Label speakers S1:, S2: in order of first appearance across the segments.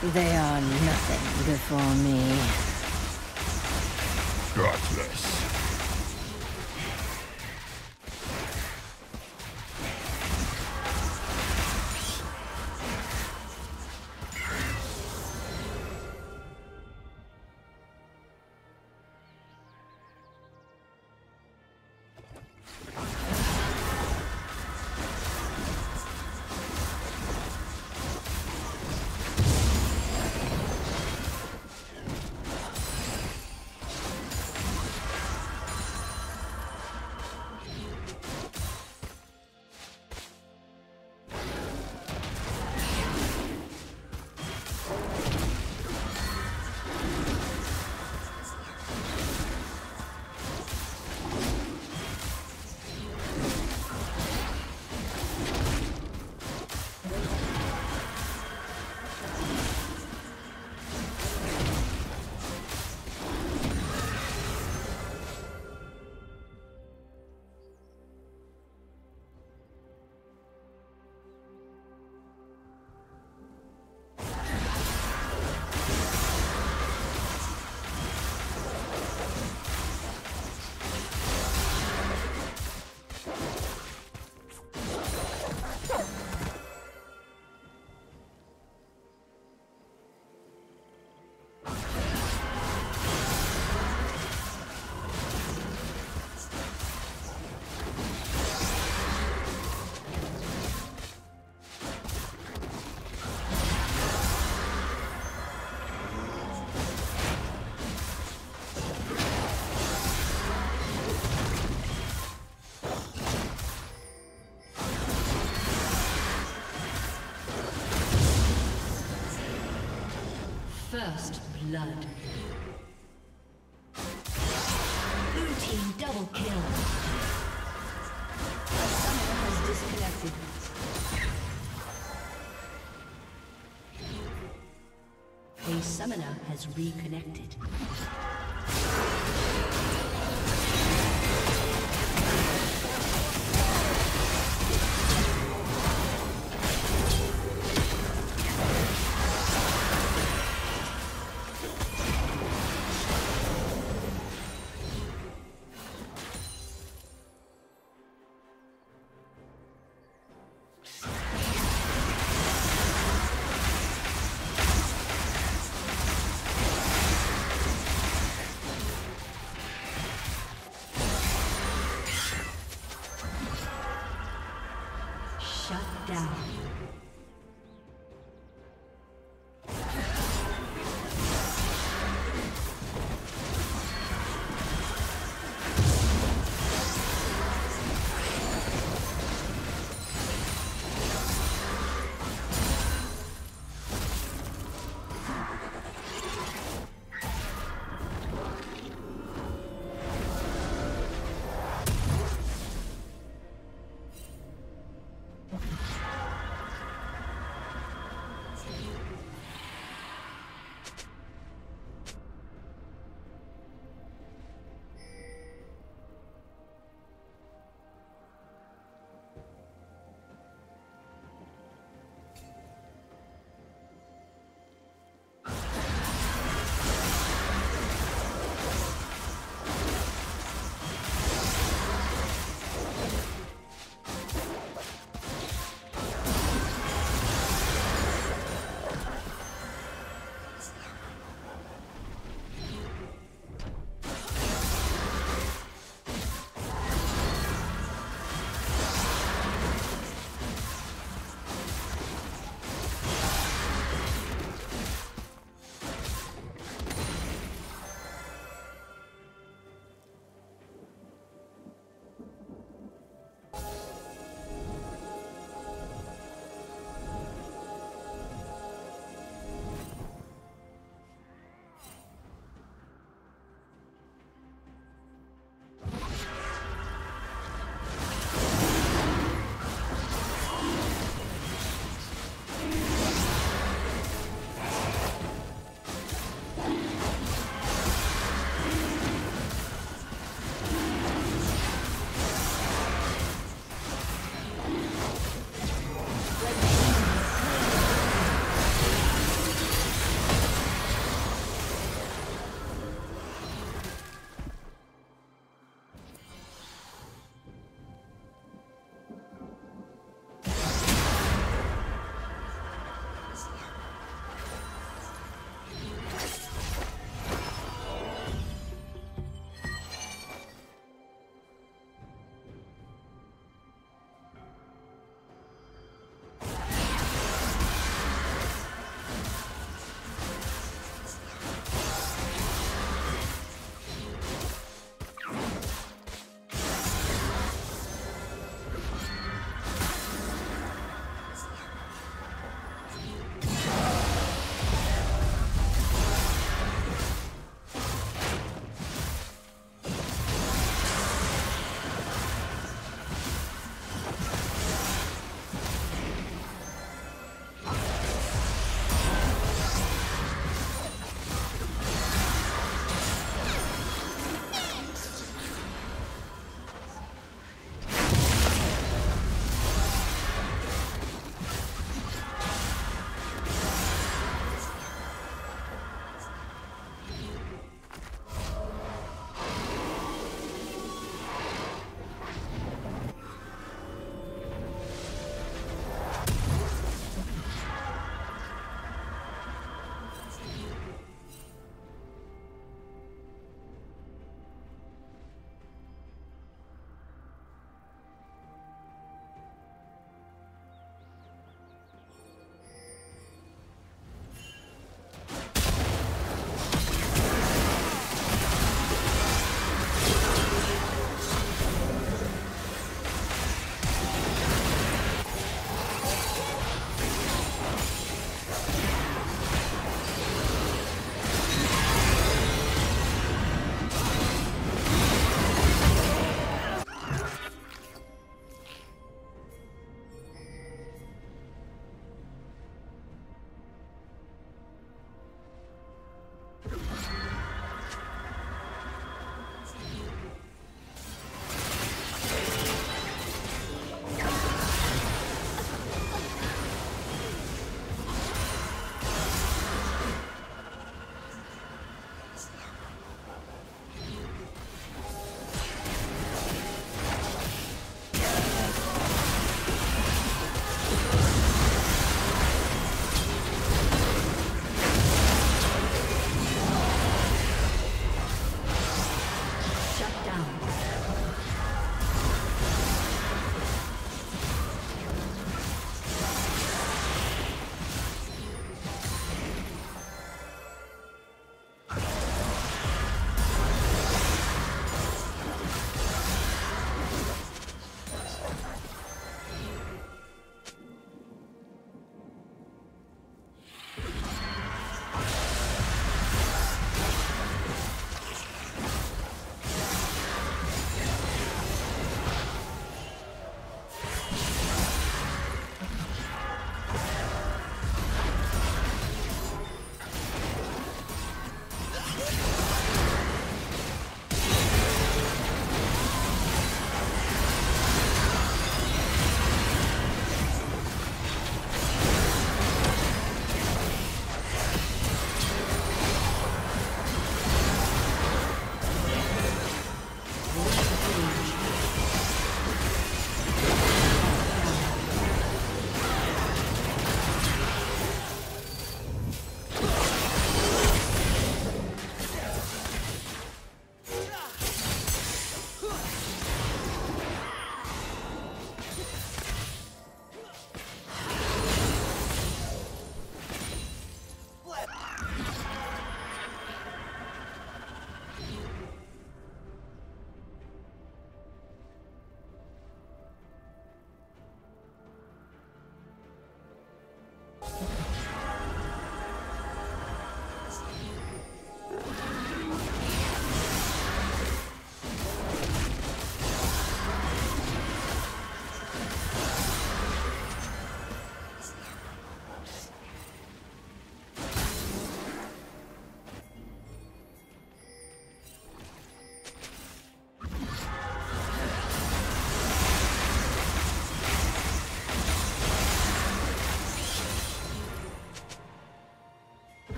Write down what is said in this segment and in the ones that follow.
S1: They are nothing before me.
S2: Godlike.
S3: First blood. Blue team double kill. Someone has disconnected. A summoner has reconnected.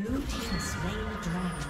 S3: Blue team has dragon.